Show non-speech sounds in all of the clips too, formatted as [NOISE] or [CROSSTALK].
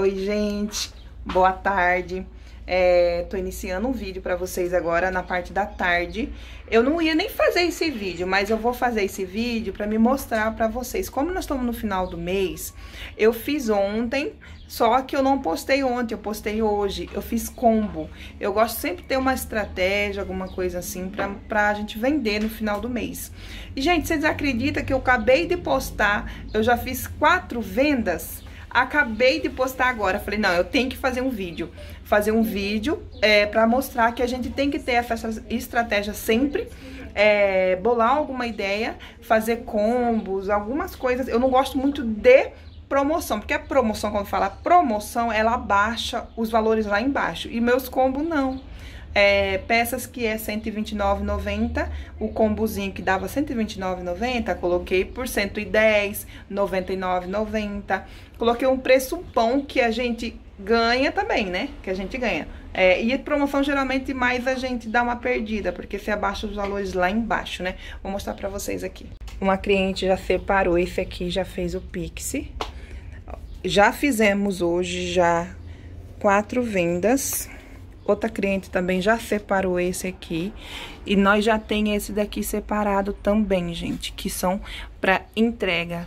Oi, gente. Boa tarde. É, tô iniciando um vídeo para vocês agora na parte da tarde. Eu não ia nem fazer esse vídeo, mas eu vou fazer esse vídeo para me mostrar para vocês. Como nós estamos no final do mês, eu fiz ontem, só que eu não postei ontem, eu postei hoje. Eu fiz combo. Eu gosto sempre de ter uma estratégia, alguma coisa assim, pra, pra gente vender no final do mês. E, gente, vocês acreditam que eu acabei de postar, eu já fiz quatro vendas Acabei de postar agora, falei, não, eu tenho que fazer um vídeo. Fazer um vídeo é, para mostrar que a gente tem que ter essa estratégia sempre, é, bolar alguma ideia, fazer combos, algumas coisas. Eu não gosto muito de promoção, porque a promoção, quando fala promoção, ela baixa os valores lá embaixo. E meus combos não. É, peças que é R$129,90, o combozinho que dava R$129,90, coloquei por R$110, R$99,90. Coloquei um preço bom que a gente ganha também, né? Que a gente ganha. É, e promoção geralmente mais a gente dá uma perdida, porque se abaixa os valores lá embaixo, né? Vou mostrar pra vocês aqui. Uma cliente já separou esse aqui, já fez o Pix. Já fizemos hoje já quatro vendas. Outra cliente também já separou esse aqui. E nós já tem esse daqui separado também, gente. Que são para entrega.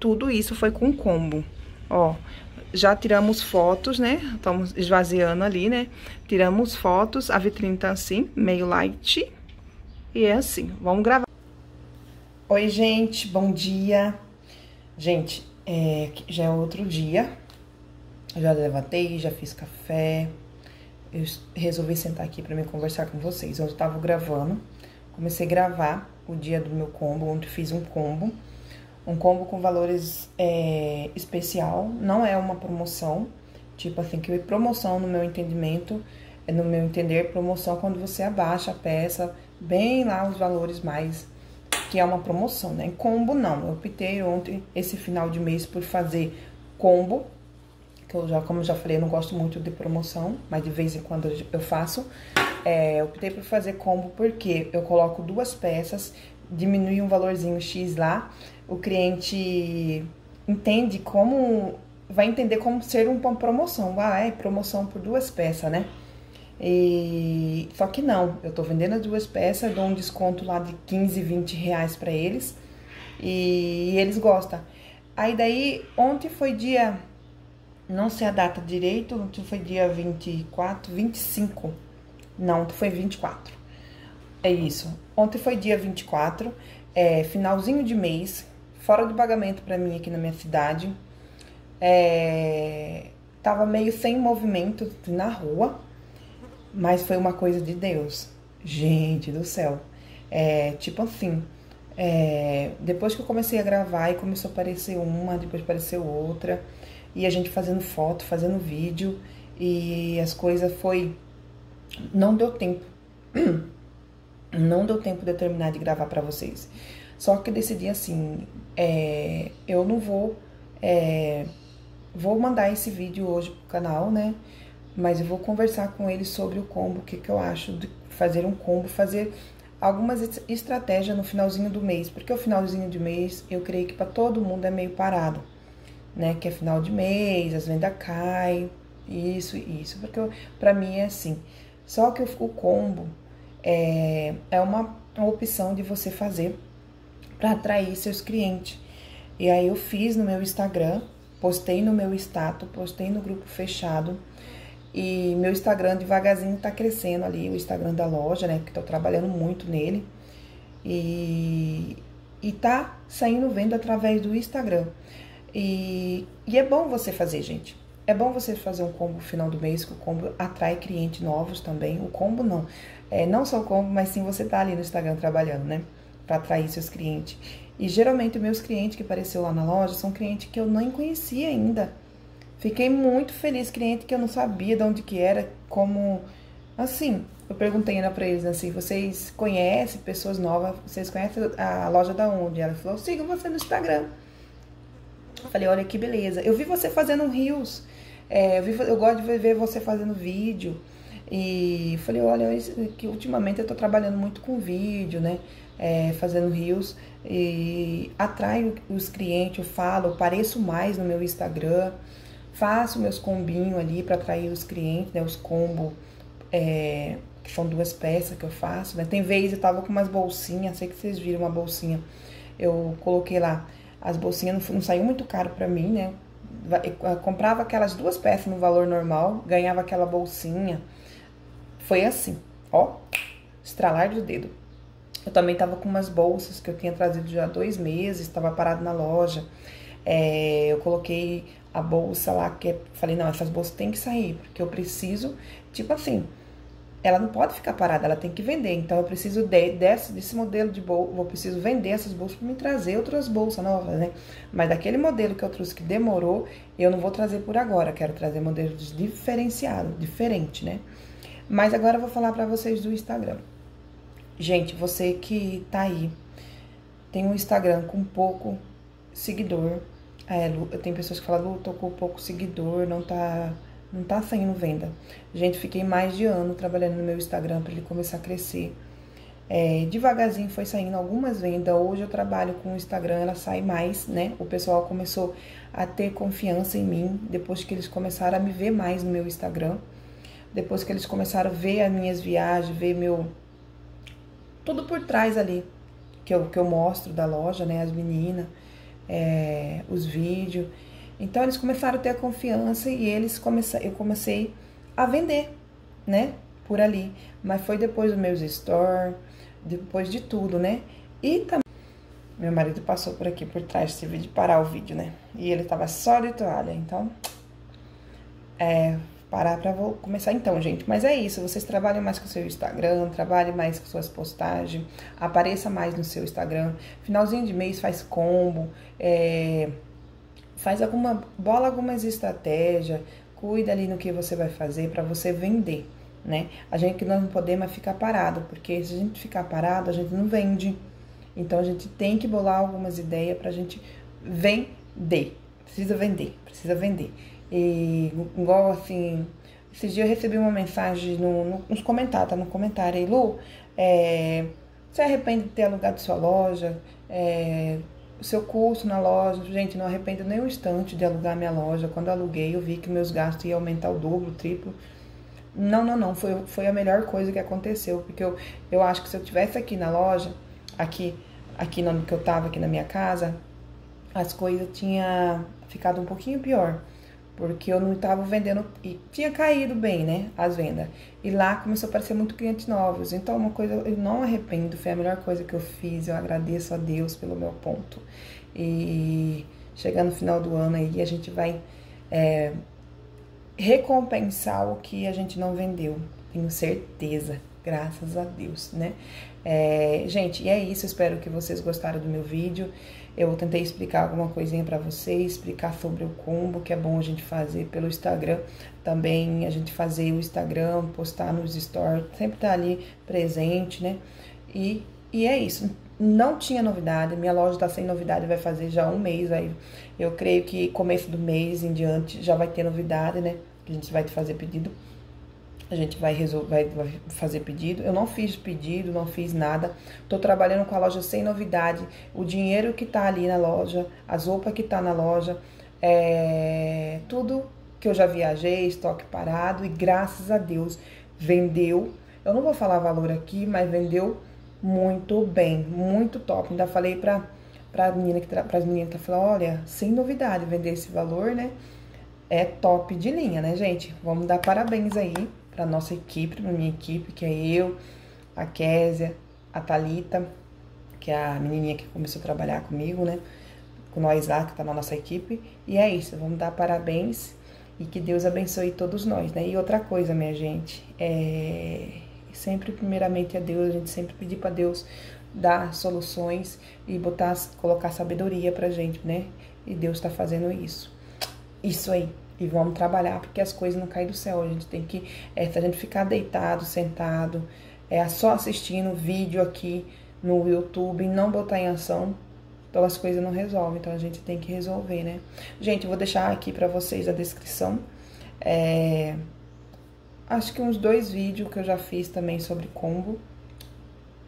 Tudo isso foi com combo. Ó, já tiramos fotos, né? Estamos esvaziando ali, né? Tiramos fotos. A vitrine tá assim, meio light. E é assim. Vamos gravar. Oi, gente. Bom dia. Gente, é, já é outro dia. Já levantei, já fiz café eu resolvi sentar aqui para me conversar com vocês. Eu estava gravando, comecei a gravar o dia do meu combo, onde fiz um combo. Um combo com valores é, especial, não é uma promoção. Tipo assim, que promoção no meu entendimento, é no meu entender, promoção quando você abaixa a peça, bem lá os valores mais que é uma promoção, né? Combo não. Eu optei ontem, esse final de mês, por fazer combo eu já, como eu já falei, eu não gosto muito de promoção, mas de vez em quando eu faço. É, eu optei por fazer combo porque eu coloco duas peças, diminui um valorzinho X lá, o cliente entende como. vai entender como ser uma promoção. Ah, é promoção por duas peças, né? E, só que não, eu tô vendendo as duas peças, dou um desconto lá de 15, 20 reais pra eles e, e eles gostam. Aí daí, ontem foi dia não sei a data direito, foi dia 24, 25. Não, foi 24. É isso. Ontem foi dia 24, é, finalzinho de mês, fora de pagamento para mim aqui na minha cidade. É, tava meio sem movimento na rua, mas foi uma coisa de Deus. Gente do céu. É, tipo assim, é, depois que eu comecei a gravar e começou a aparecer uma, depois apareceu outra e a gente fazendo foto, fazendo vídeo e as coisas foi não deu tempo. [CLEARS THROAT] Não deu tempo de terminar de gravar para vocês. Só que decidi assim, é, eu não vou é, vou mandar esse vídeo hoje pro canal, né? Mas eu vou conversar com ele sobre o combo, o que, que eu acho de fazer um combo, fazer algumas estratégias no finalzinho do mês, porque o finalzinho de mês eu creio que para todo mundo é meio parado né? Que é final de mês, as vendas caem, isso e isso, porque para mim é assim. Só que o, combo é, é uma, uma opção de você fazer para atrair seus clientes. E aí eu fiz no meu Instagram, postei no meu status, postei no grupo fechado. E meu Instagram devagarzinho tá crescendo ali, o Instagram da loja, né? Porque tô trabalhando muito nele. E, e tá saindo venda através do Instagram. E, e é bom você fazer, gente. É bom você fazer um combo final do mês, que o combo atrai clientes novos também. O combo não. É, não só o combo, mas sim você tá ali no Instagram trabalhando, né? Pra atrair seus clientes. E geralmente meus clientes que apareceu lá na loja são clientes que eu nem conhecia ainda. Fiquei muito feliz, cliente que eu não sabia de onde que era, como... Assim, eu perguntei ainda pra eles, assim, vocês conhecem pessoas novas, vocês conhecem a loja da onde? Ela falou, siga você no Instagram. Falei, olha que beleza. Eu vi você fazendo rios. É, eu, vi, eu gosto de ver você fazendo vídeo. E falei, olha, que ultimamente eu tô trabalhando muito com vídeo, né? É, fazendo rios e atraio os clientes, eu falo, eu pareço mais no meu Instagram. faço meus combinhos ali para atrair os clientes, né? Os combos, é, que são duas peças que eu faço, né? Tem vezes eu tava com umas bolsinhas, sei que vocês viram uma bolsinha, eu coloquei lá, as bolsinhas não, não saiu muito caro para mim, né? Eu comprava aquelas duas peças no valor normal, ganhava aquela bolsinha. Foi assim, ó, estralar do dedo. Eu também tava com umas bolsas que eu tinha trazido já há dois meses, estava parado na loja. É, eu coloquei a bolsa lá, que é, falei, não, essas bolsas tem que sair, porque eu preciso, tipo assim, ela não pode ficar parada, ela tem que vender. Então eu preciso de, desse, desse modelo de bolsa, eu preciso vender essas bolsas para me trazer outras bolsas novas, né? Mas daquele modelo que eu trouxe que demorou, eu não vou trazer por agora, quero trazer modelos diferenciados, diferente, né? Mas agora eu vou falar para vocês do Instagram. Gente, você que tá aí, tem um Instagram com pouco seguidor, é, tem pessoas que falam, Lu, tô com pouco seguidor, não tá, não tá saindo venda. Gente, fiquei mais de ano trabalhando no meu Instagram para ele começar a crescer. É, devagarzinho foi saindo algumas vendas. Hoje eu trabalho com o Instagram, ela sai mais, né? O pessoal começou a ter confiança em mim depois que eles começaram a me ver mais no meu Instagram. Depois que eles começaram a ver as minhas viagens, ver meu. Tudo por trás ali que eu, que eu mostro da loja, né? As meninas é, os vídeos. Então eles começaram a ter a confiança e eles comecei, eu comecei a vender, né? Por ali. Mas foi depois dos meus stories, depois de tudo, né? E também. Meu marido passou por aqui por trás, tive de parar o vídeo, né? E ele tava só de toalha, então. É, parar para começar então, gente. Mas é isso, vocês trabalhem mais com o seu Instagram, trabalhem mais com suas postagens, apareça mais no seu Instagram. Finalzinho de mês faz combo, é, faz alguma, bola algumas estratégias, cuida ali no que você vai fazer para você vender, né? A gente que não podemos ficar parado, porque se a gente ficar parado, a gente não vende. Então a gente tem que bolar algumas ideias pra gente vender. Precisa vender, precisa vender. E igual assim, esses dias eu recebi uma mensagem no, no, nos comentários, tá no comentário aí, Lu, é, você arrepende de ter alugado sua loja, é, o seu curso na loja, gente, não arrependo nem um instante de alugar minha loja. Quando aluguei, eu vi que meus gastos iam aumentar o dobro, o triplo. Não, não, não, foi, foi a melhor coisa que aconteceu, porque eu, eu acho que se eu tivesse aqui na loja, aqui, aqui no que eu tava aqui na minha casa, as coisas tinha ficado um pouquinho pior porque eu não estava vendendo e tinha caído bem, né, as vendas. E lá começou a aparecer muito clientes novos. Então, uma coisa eu não arrependo, foi a melhor coisa que eu fiz. Eu agradeço a Deus pelo meu ponto. E chegando no final do ano aí, a gente vai é, recompensar o que a gente não vendeu. Tenho certeza, graças a Deus, né? É, gente, e é isso. Espero que vocês gostaram do meu vídeo. Eu tentei explicar alguma coisinha para vocês, explicar sobre o combo, que é bom a gente fazer pelo Instagram. Também a gente fazer o Instagram, postar nos stories, sempre tá ali presente, né? E, e é isso. Não tinha novidade, minha loja tá sem novidade, vai fazer já um mês aí. Eu creio que começo do mês em diante já vai ter novidade, né? A gente vai fazer pedido a gente vai, vai fazer pedido. Eu não fiz pedido, não fiz nada. Tô trabalhando com a loja sem novidade. O dinheiro que tá ali na loja, as roupas que tá na loja, é tudo que eu já viajei, estoque parado e graças a Deus vendeu. Eu não vou falar valor aqui, mas vendeu muito bem, muito top. Ainda falei para para menina que para as meninas que falou, olha, sem novidade vender esse valor, né? É top de linha, né, gente? Vamos dar parabéns aí para nossa equipe, para minha equipe, que é eu, a Késia, a Talita, que é a menininha que começou a trabalhar comigo, né? Com nós lá, que tá na nossa equipe. E é isso, vamos dar parabéns e que Deus abençoe todos nós, né? E outra coisa, minha gente, é sempre primeiramente a Deus, a gente sempre pedir para Deus dar soluções e botar, colocar sabedoria pra gente, né? E Deus tá fazendo isso. Isso aí e vamos trabalhar, porque as coisas não caem do céu. A gente tem que, é, se a gente ficar deitado, sentado, é, só assistindo vídeo aqui no YouTube não botar em ação, então as coisas não resolvem. Então a gente tem que resolver, né? Gente, eu vou deixar aqui para vocês a descrição. É, acho que uns dois vídeos que eu já fiz também sobre combo.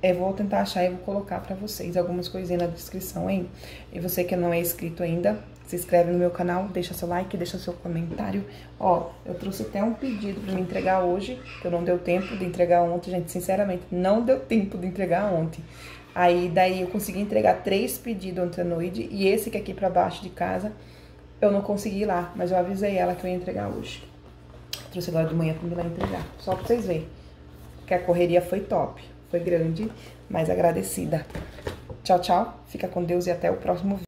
Eu vou tentar achar e vou colocar para vocês algumas coisinhas na descrição, hein? E você que não é inscrito ainda, se inscreve no meu canal, deixa seu like, deixa seu comentário. Ó, eu trouxe até um pedido pra me entregar hoje, que eu não deu tempo de entregar ontem, gente, sinceramente, não deu tempo de entregar ontem. Aí, daí eu consegui entregar três pedidos ontem à noite, e esse que é aqui pra baixo de casa, eu não consegui ir lá, mas eu avisei ela que eu ia entregar hoje. Trouxe agora de manhã pra me lá entregar, só pra vocês verem. Que a correria foi top, foi grande, mas agradecida. Tchau, tchau, fica com Deus e até o próximo vídeo.